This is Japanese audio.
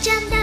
ちゃんだ